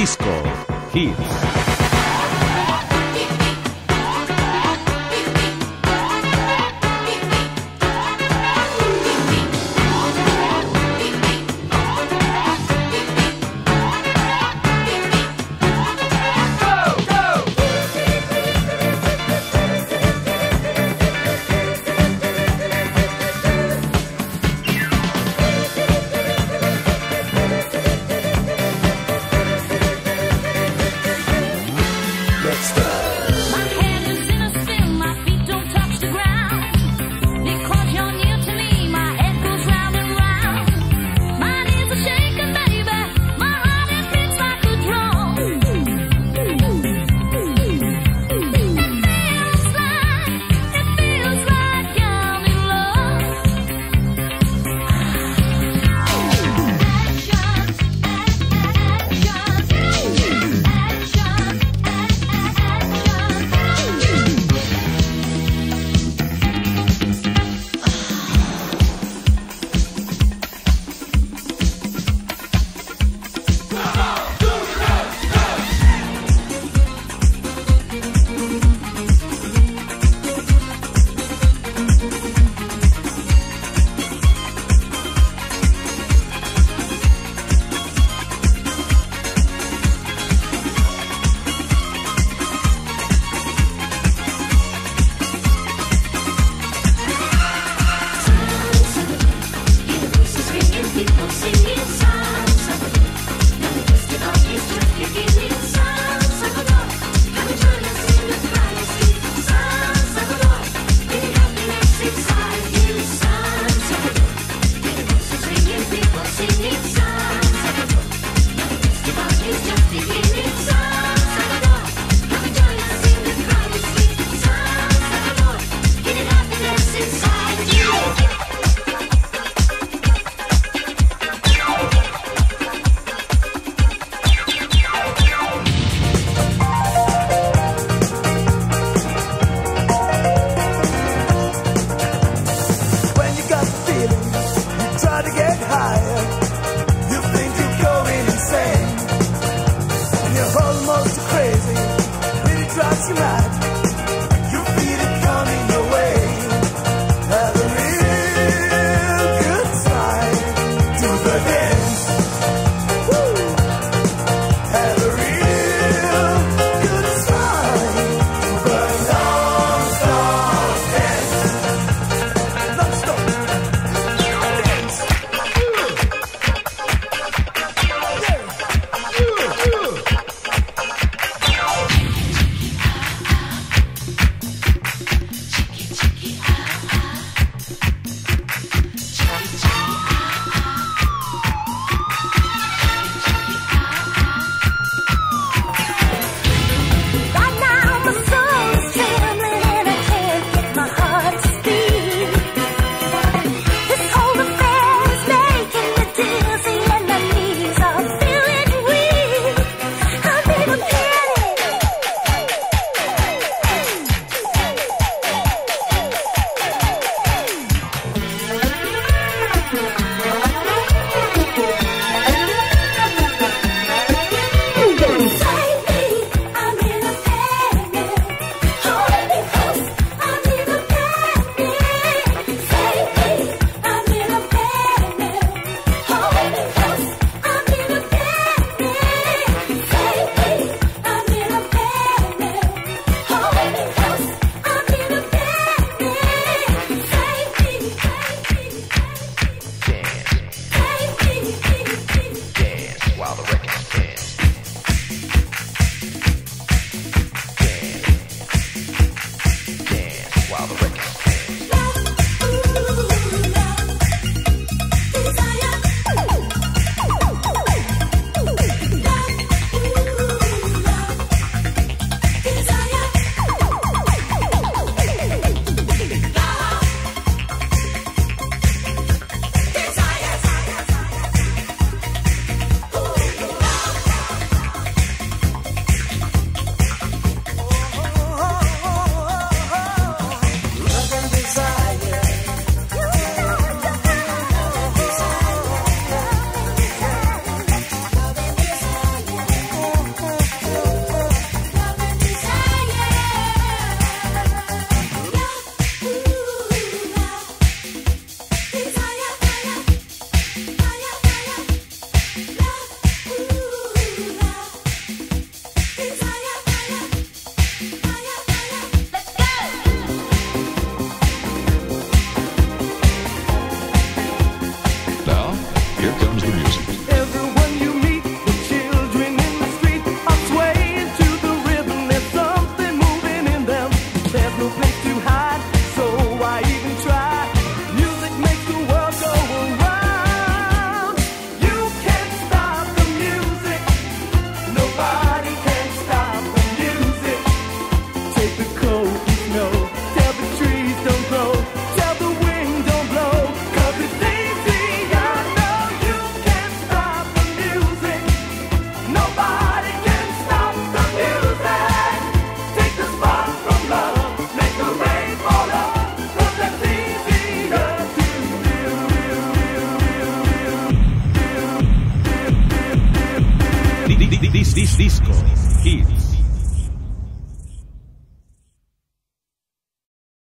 Disco Hits.